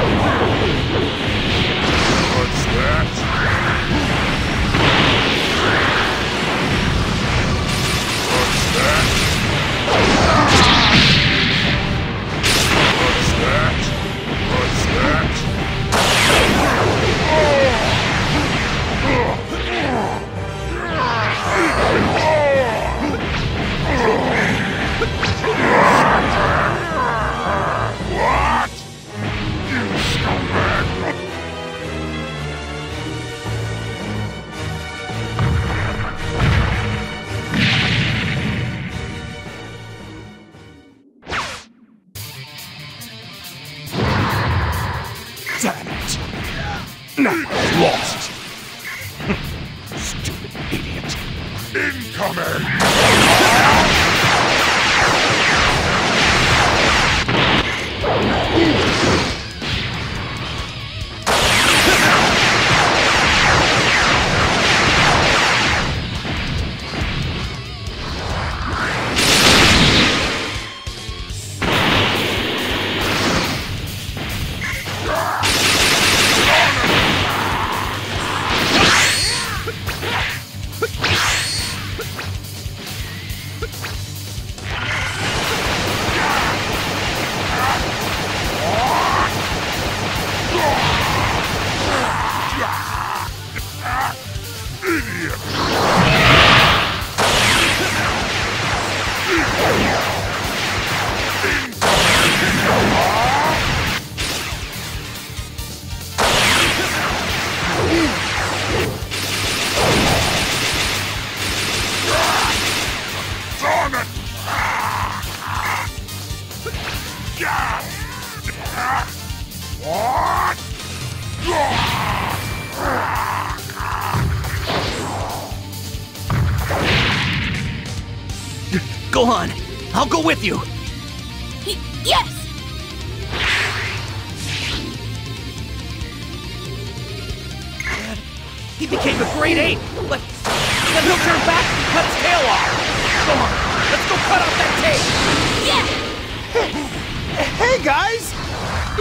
Wow.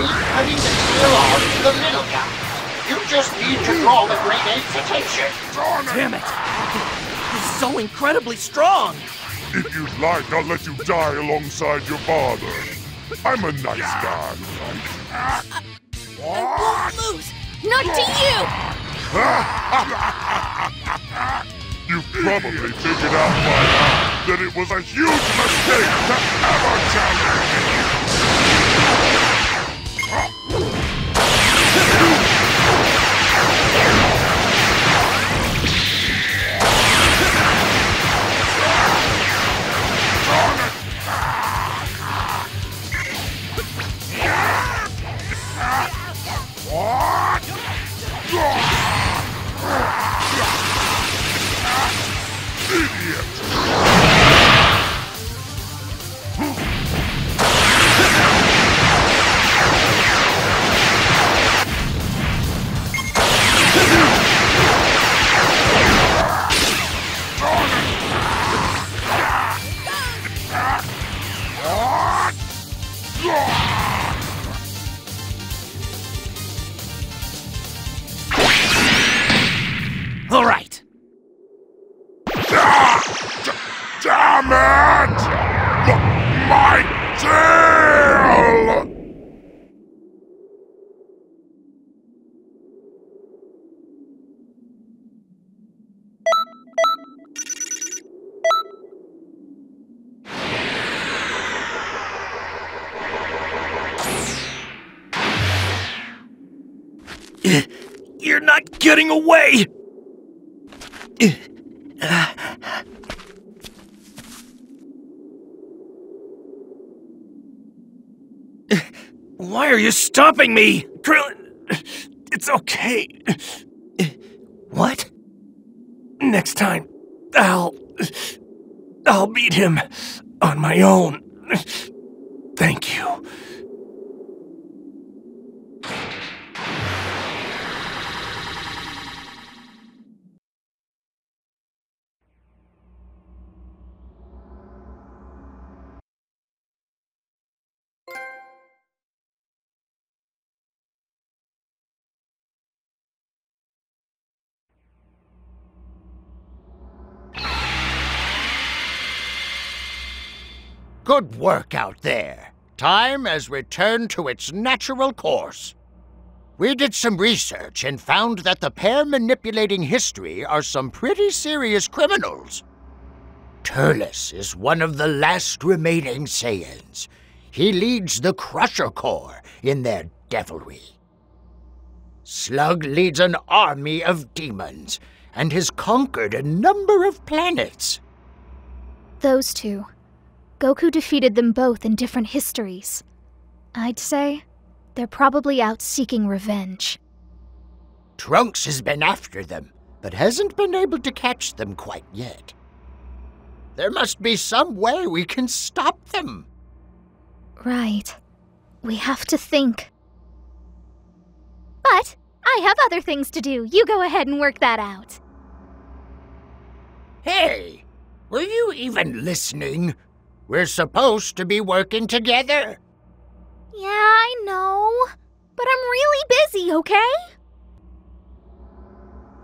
I cutting the tail off the middle guy. You just need to draw the great excitation. Damn it! He's so incredibly strong! If you'd like, I'll let you die alongside your father. I'm a nice guy. I, I won't lose! Not to you! You've probably figured out by now that it was a huge mistake to ever challenge me! Idiot! Getting away! Why are you stopping me? Krillin, it's okay. What? Next time, I'll. I'll beat him on my own. Thank you. Good work out there. Time has returned to its natural course. We did some research and found that the pair manipulating history are some pretty serious criminals. Turles is one of the last remaining Saiyans. He leads the Crusher Corps in their devilry. Slug leads an army of demons and has conquered a number of planets. Those two. Goku defeated them both in different histories. I'd say they're probably out seeking revenge. Trunks has been after them, but hasn't been able to catch them quite yet. There must be some way we can stop them. Right. We have to think. But I have other things to do. You go ahead and work that out. Hey, were you even listening? We're supposed to be working together. Yeah, I know. But I'm really busy, okay?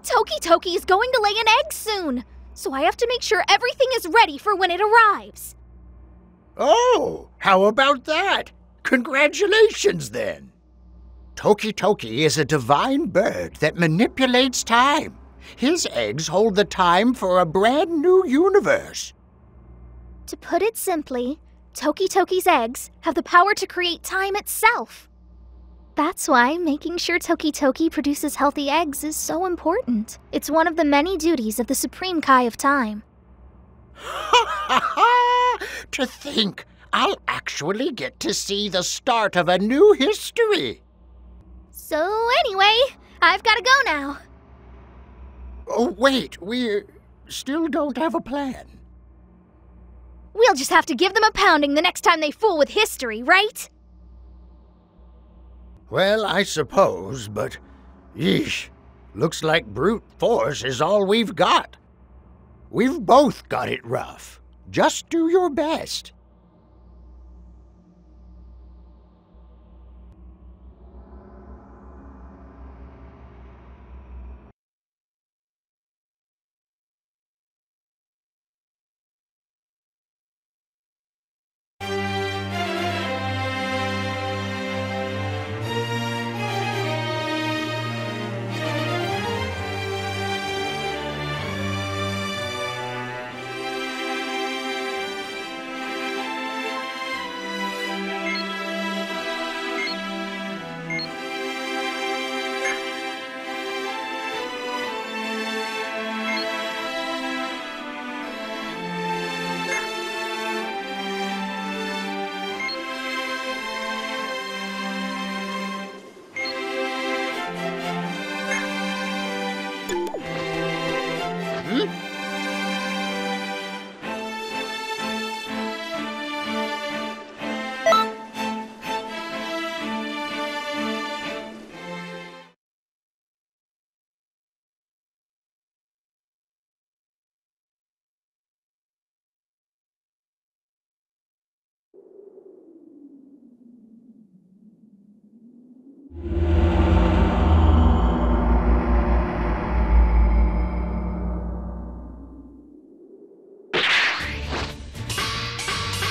Toki Toki is going to lay an egg soon, so I have to make sure everything is ready for when it arrives. Oh, how about that? Congratulations, then. Toki Toki is a divine bird that manipulates time. His eggs hold the time for a brand new universe. To put it simply, Toki Toki's eggs have the power to create time itself. That's why making sure Toki Toki produces healthy eggs is so important. It's one of the many duties of the Supreme Kai of Time. Ha ha ha! To think I'll actually get to see the start of a new history. So, anyway, I've gotta go now. Oh, wait, we still don't have a plan. We'll just have to give them a pounding the next time they fool with history, right? Well, I suppose, but yeesh, looks like brute force is all we've got. We've both got it rough. Just do your best.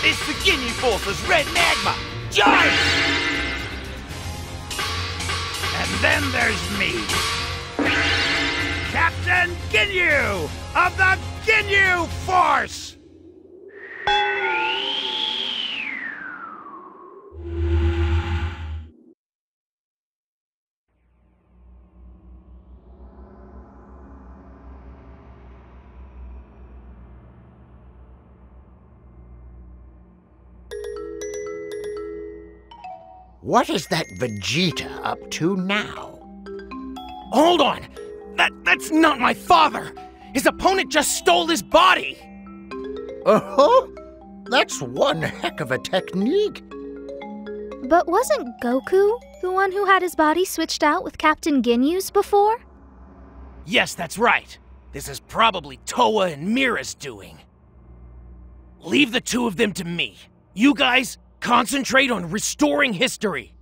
It's the Ginyu Force's red magma! Giant! And then there's me. Captain Ginyu of the Ginyu Force! What is that Vegeta up to now? Hold on! That that's not my father! His opponent just stole his body! Uh-huh. That's one heck of a technique. But wasn't Goku the one who had his body switched out with Captain Ginyu's before? Yes, that's right. This is probably Towa and Mira's doing. Leave the two of them to me. You guys, concentrate on restoring history.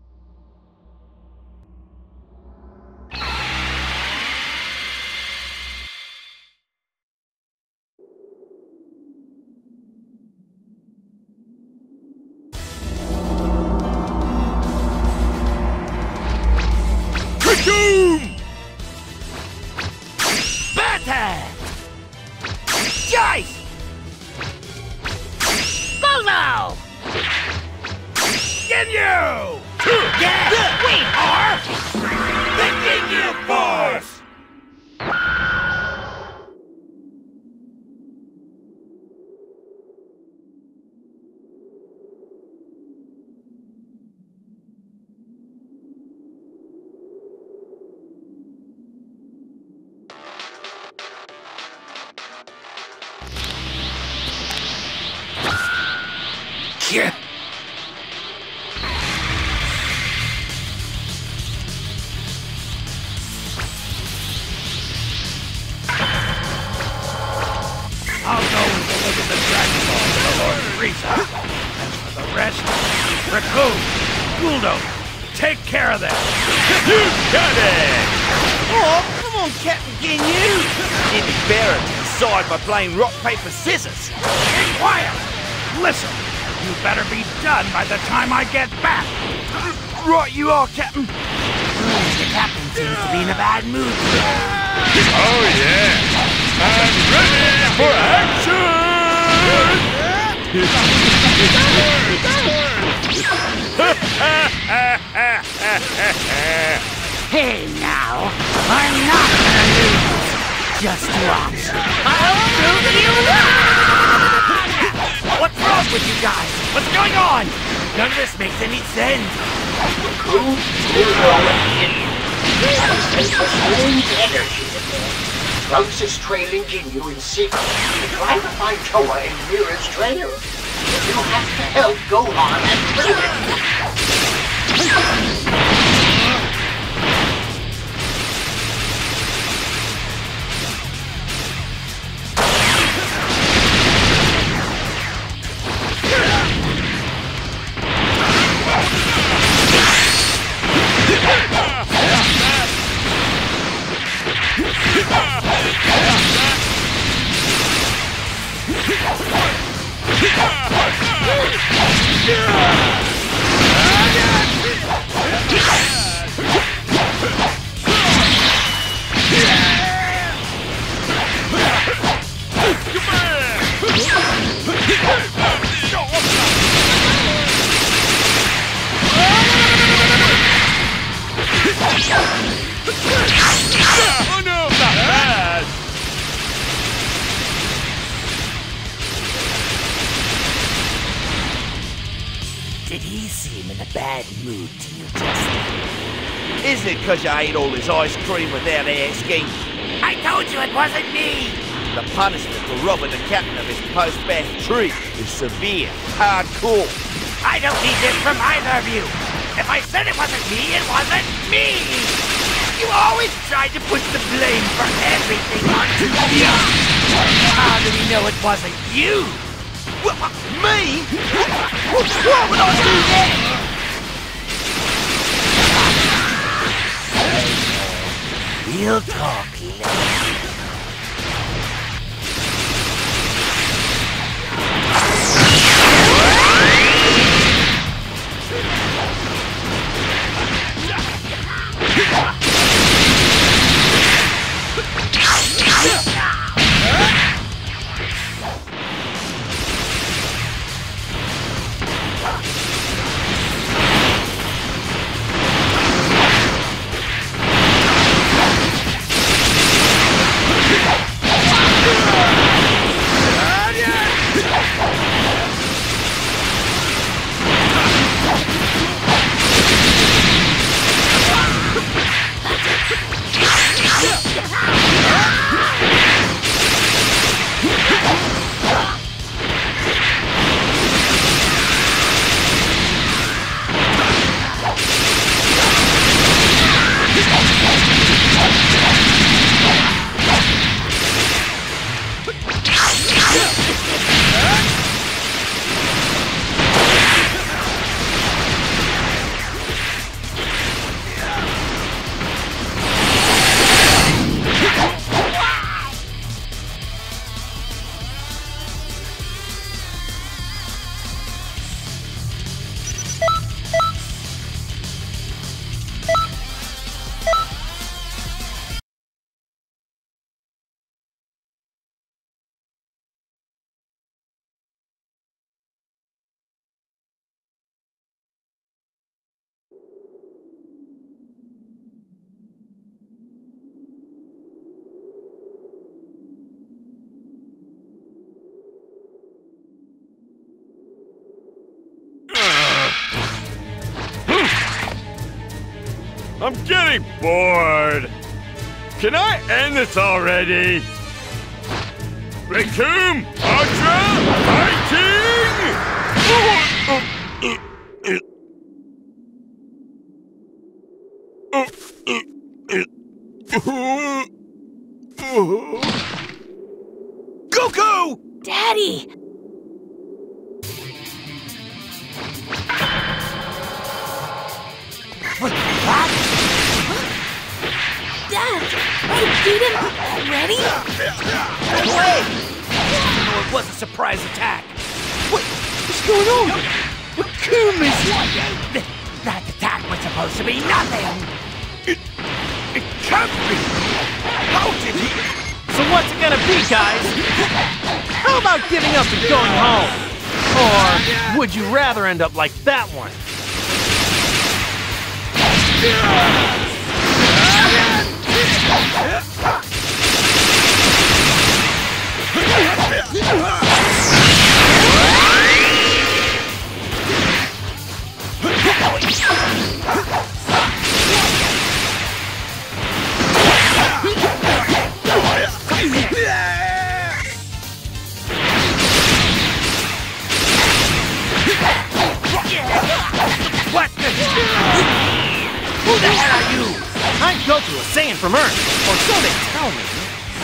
Playing rock, paper, scissors. Be quiet! Listen, you better be done by the time I get back. Right you are, Captain. The captain seems to be in a bad mood. Oh yeah! I'm ready for action! Hey now, I'm not gonna lose. Just watch. I'll prove to you What's wrong with you guys? What's going on? None of this makes any sense. Trunks is trailing Ginyu in secret to try to find Towa and Mira's trail. You have to help Gohan and Krillin. Oh ate all his ice cream without asking? I told you it wasn't me! The punishment for robbing the captain of his post-bath treat is severe, hardcore. I don't need this from either of you! If I said it wasn't me, it wasn't me! You always tried to put the blame for everything onto me! How do we know it wasn't you? Me? What, why would I do that? We'll talk later. I'm getting bored. Can I end this already? Recoome Ultra Fighting! Goku! Daddy! Already? No way! No, it was a surprise attack. What? What's going on? Cocoon is... Th- That attack was supposed to be nothing. It... It can't be. How did he... So what's it gonna be, guys? How about giving up and going home? Or would you rather end up like that one? What the... Who the hell are you? I'm Goku, a Saiyan from Earth, or so they tell me.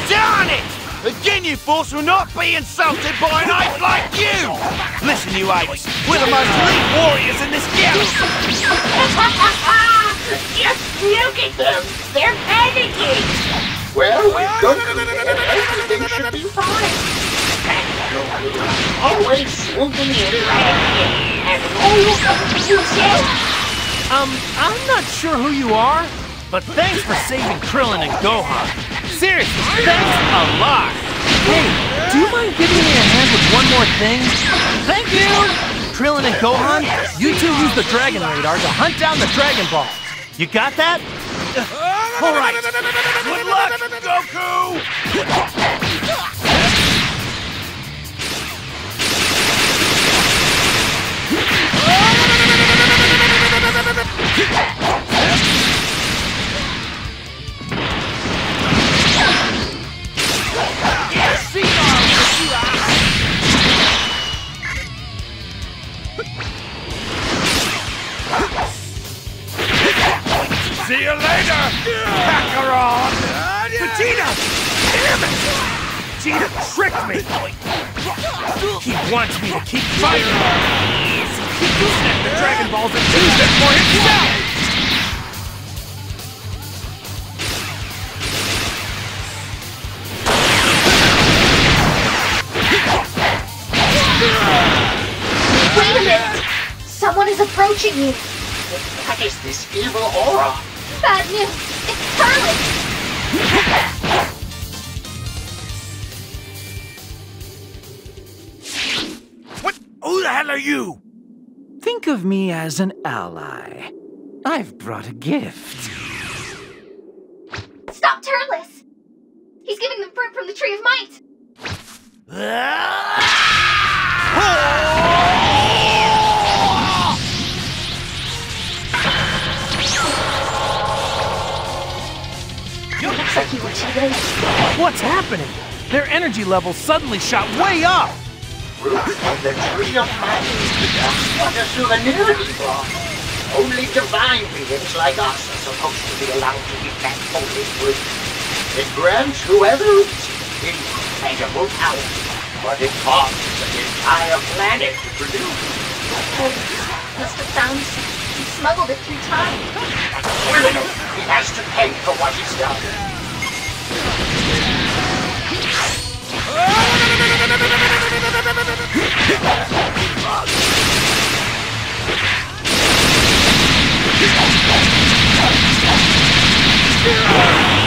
Darn it! Again, you fools will not be insulted by an ape like you! Listen, you apes, we're the most elite warriors in this galaxy! Just look at them! They're panicking! Well, with Goku there, everything should be fine. Always swooping in and all over yourself! Um, I'm not sure who you are, but thanks for saving Krillin and Gohan. Seriously, thanks a lot. Hey, do you mind giving me a hand with one more thing? Thank you! Krillin and Gohan, you two use the Dragon Radar to hunt down the Dragon Balls. You got that? All right, good luck, Goku! See you later, Kakarot! Vegeta! Damn it! Vegeta tricked me! He wants me to keep fighting! He snap the Dragon Balls and use them for himself! Wait a minute! Someone is approaching you. What is this evil aura? Bad news. It's Turles. What? Who the hell are you? Think of me as an ally. I've brought a gift. Stop Turles! He's giving them fruit from the Tree of Might. Ah! Looks like you were too. What's happening? Their energy levels suddenly shot way up. Fruit from the tree of might. What a souvenir he brought. Only divine beings like us are supposed to be allowed to eat that holy fruit. It grants whoever eats it incredible power, but it costs an entire planet to produce. Must have found. He smuggled it through time. A criminal, he has to pay for what he's done. Yeah!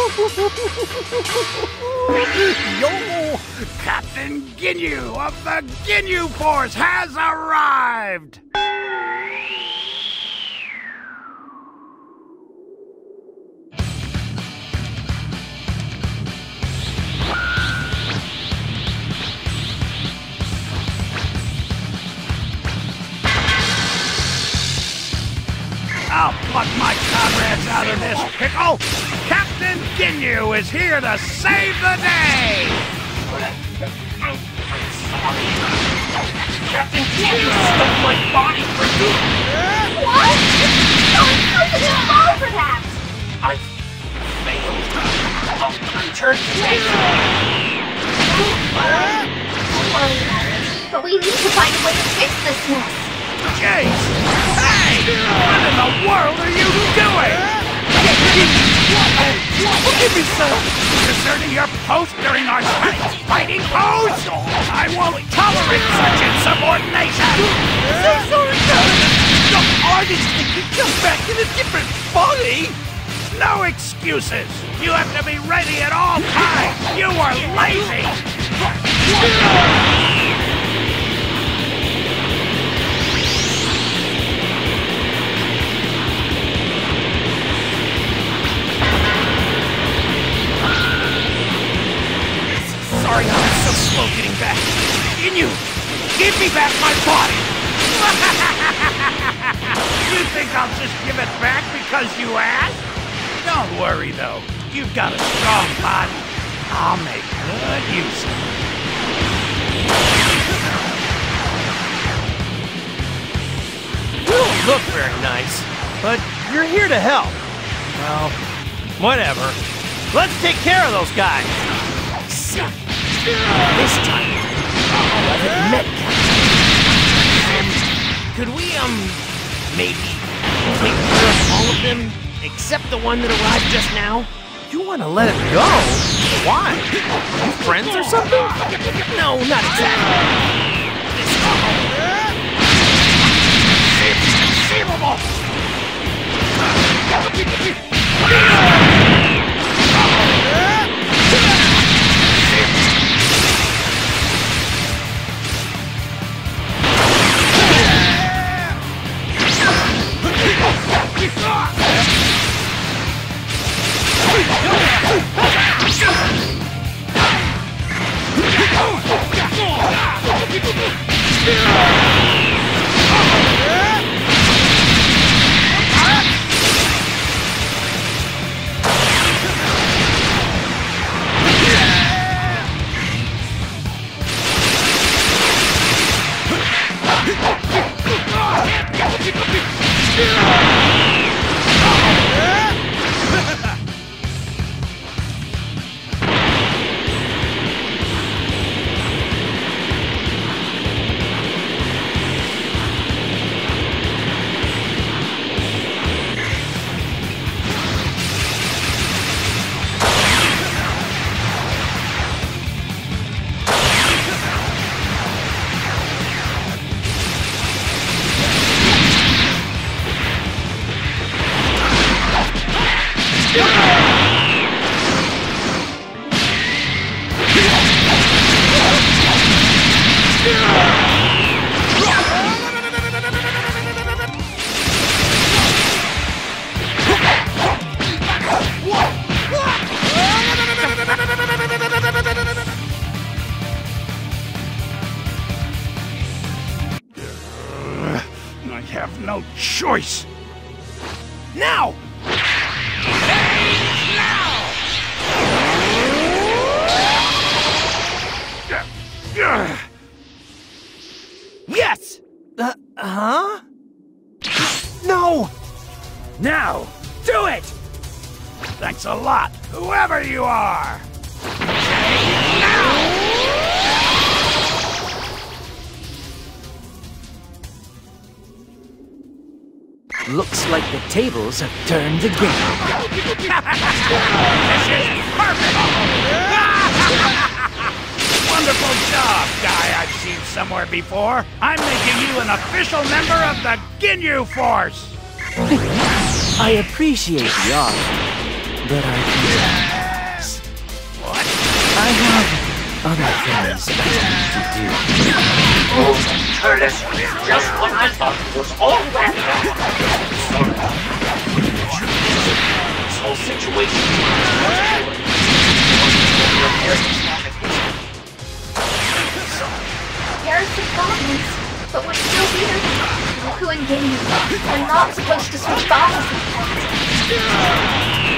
Yo! Captain Ginyu of the Ginyu Force has arrived! Ginyu is here to save the day! Captain Ginyu stole my body for you! What? Don't the fall for that! I failed. I'll return to. But we need to find a way to fix this mess. Jeice! Hey! What in the world are you doing? Give me some! Deserting your post during our fight- fighting pose? I won't tolerate such insubordination! So sorry, Captain! I didn't think you'd come back in a different body! No excuses! You have to be ready at all times! You are lazy! Sorry I'm so slow getting back. Can you give me back my body? you think I'll just give it back because you asked? Don't worry though. You've got a strong body. I'll make good use of it. You don't look very nice, but you're here to help. Well, whatever. Let's take care of those guys. This time, I'll have it met, Captain. Could we, um, maybe take care of all of them except the one that arrived just now? You want to let it go? Why? Are you friends or something? No, not exactly. Unconceivable! I Looks like the tables have turned again. Perfect. Wonderful job, guy I've seen somewhere before. I'm making you an official member of the Ginyu Force. I appreciate the offer, but I can't. What? I have other things I need to do. Curtis, just when I thought it was all wrapped up. This whole situation. Is not sure. There's the problems, but we're still here. Goku and Ginyu, we're not supposed to switch bodies this time.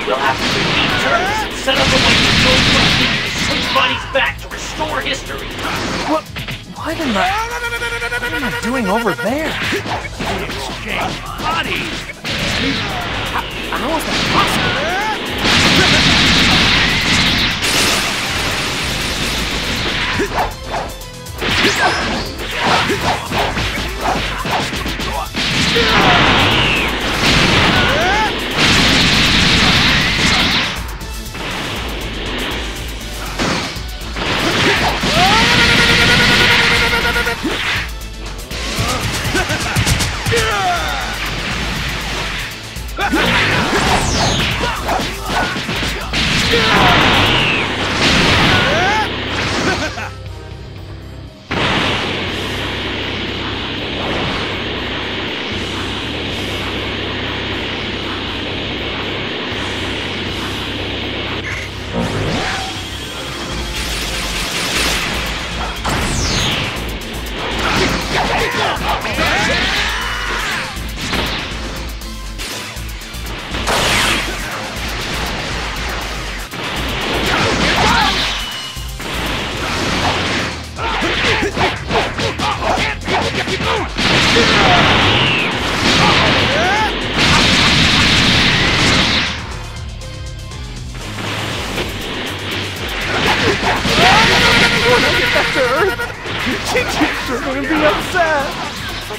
We'll have to defeat Turles and set up a way for Goku and Ginyu to switch bodies back to restore history. What? What am I... What am I doing over there? We exchange bodies! How, how is that possible? You're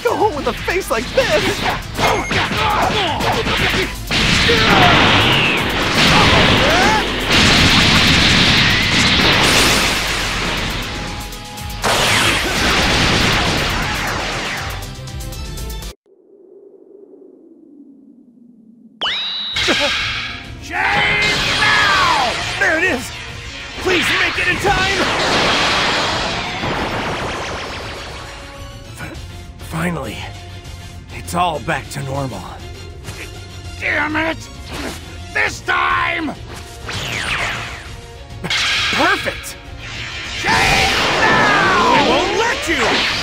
go home with a face like this. Finally, it's all back to normal. Damn it! This time! Perfect! Change now! I won't let you!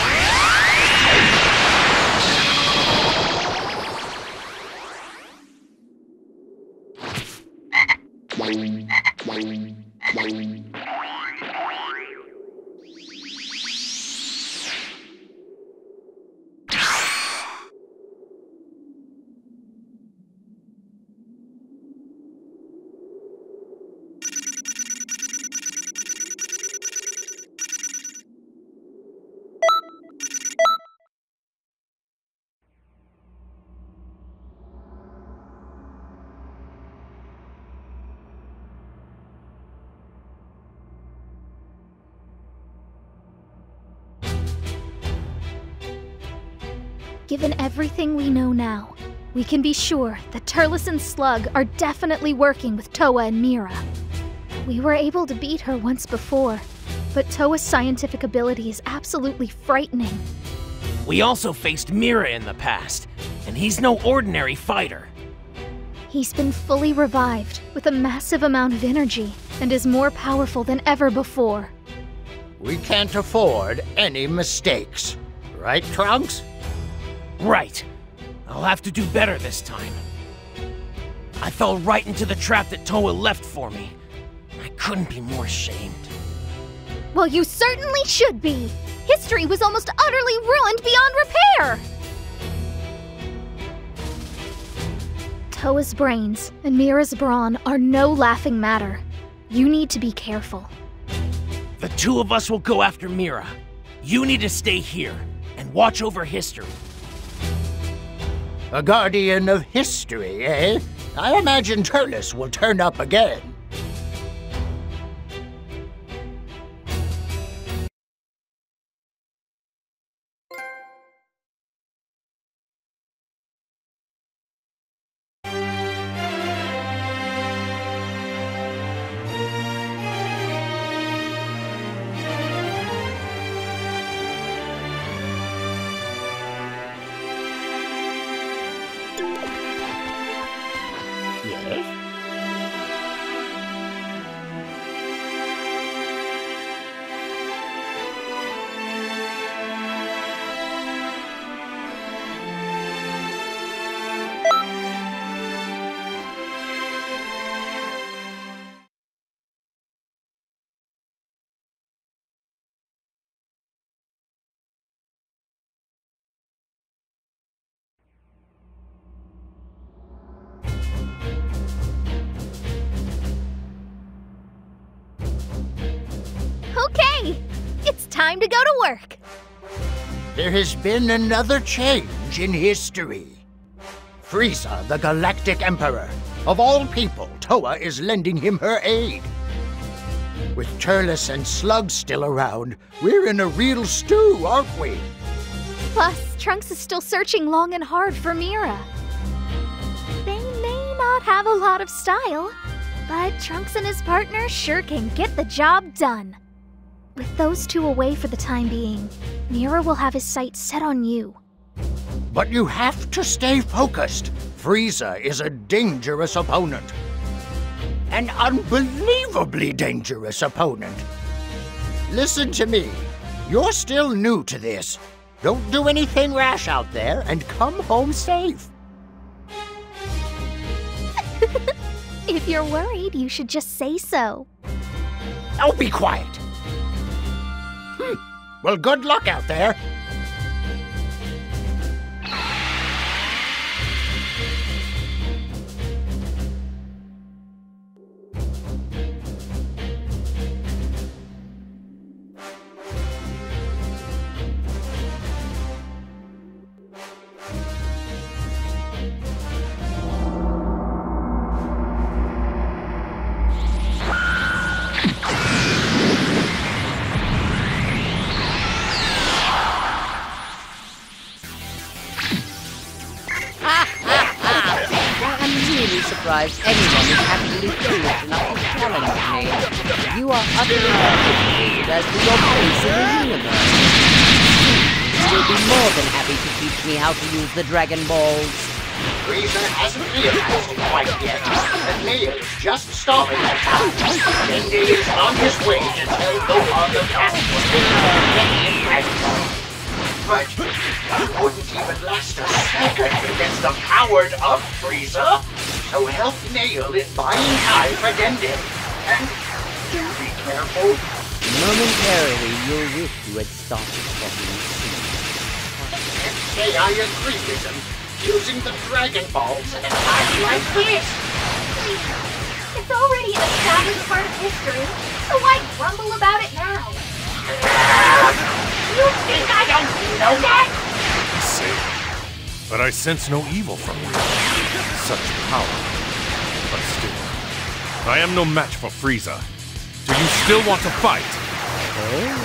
Given everything we know now, we can be sure that Turles and Slug are definitely working with Towa and Mira. We were able to beat her once before, but Towa's scientific ability is absolutely frightening. We also faced Mira in the past, and he's no ordinary fighter. He's been fully revived with a massive amount of energy and is more powerful than ever before. We can't afford any mistakes. Right, Trunks? Right. I'll have to do better this time. I fell right into the trap that Towa left for me. I couldn't be more ashamed. Well, you certainly should be. History was almost utterly ruined beyond repair. Towa's brains and Mira's brawn are no laughing matter. You need to be careful. The two of us will go after Mira. You need to stay here and watch over history. A guardian of history, eh? I imagine Turles will turn up again. There has been another change in history. Frieza, the Galactic Emperor. Of all people, Towa is lending him her aid. With Turles and Slug still around, we're in a real stew, aren't we? Plus, Trunks is still searching long and hard for Mira. They may not have a lot of style, but Trunks and his partner sure can get the job done. With those two away for the time being, Mira will have his sights set on you. But you have to stay focused. Frieza is a dangerous opponent. An unbelievably dangerous opponent. Listen to me. You're still new to this. Don't do anything rash out there and come home safe. If you're worried, you should just say so. Oh, be quiet. Well, good luck out there. Surprised anyone is actually foolish enough to challenge me. You are utterly uneducated as to your place in the universe. You will be more than happy to teach me how to use the Dragon Balls. Frieza hasn't realized it quite yet. The nail is just starting to count. Dende is on his way to tell Gohan the password to the Dragon But he wouldn't even last a second against the powered of Frieza. So help Nail in buying time for Dende. And do be careful. Momentarily, you'll wish you had stopped talking sooner. And say I agree with him. Using the Dragon Balls at a time like this. It's already an established part of history, so why grumble about it now? You think I don't know that? Say, but I sense no evil from you. Such power. But still, I am no match for Frieza. Do you still want to fight? Oh,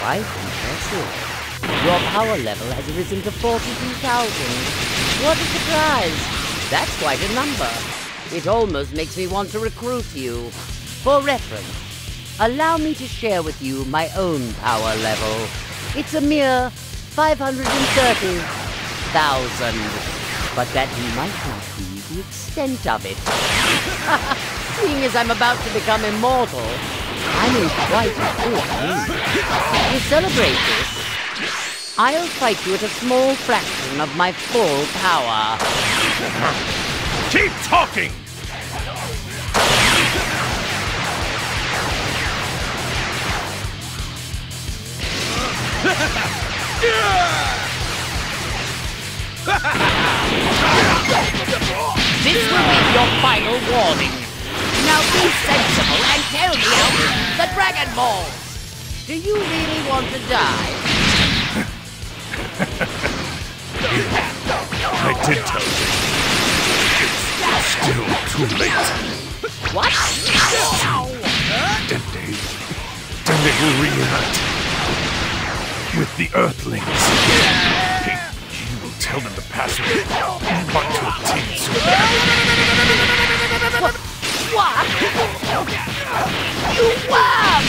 quite impressive. Your power level has risen to 42,000. What a surprise! That's quite a number. It almost makes me want to recruit you. For reference, allow me to share with you my own power level. It's a mere 530,000. But that might not be the extent of it. Seeing as I'm about to become immortal, I'm in quite a good mood. To celebrate this, I'll fight you at a small fraction of my full power. Keep talking! This This will be your final warning. Now be sensible and tell me out the Dragon Balls. Do you really want to die? I did tell you. It's still too late. What? Dende. Dende will reunite with the Earthlings. He, he will tell them to pass me on to a team soon. What? You worm!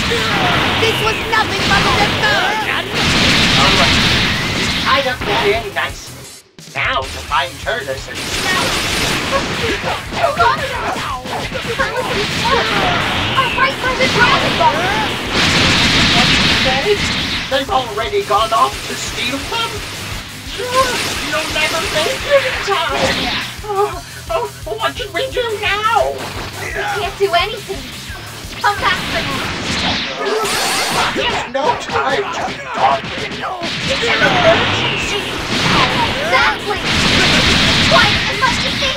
This was nothing but a diversion! Alright. Tied up very nicely. Now to find Turnus and I'm right for the Dragon Ball! They've already gone off to steal them. You'll never make it in time! Oh, oh, what should we do now? We can't do anything. Come back for. There's no time to be talking. It's an emergency. Exactly. Quiet as much as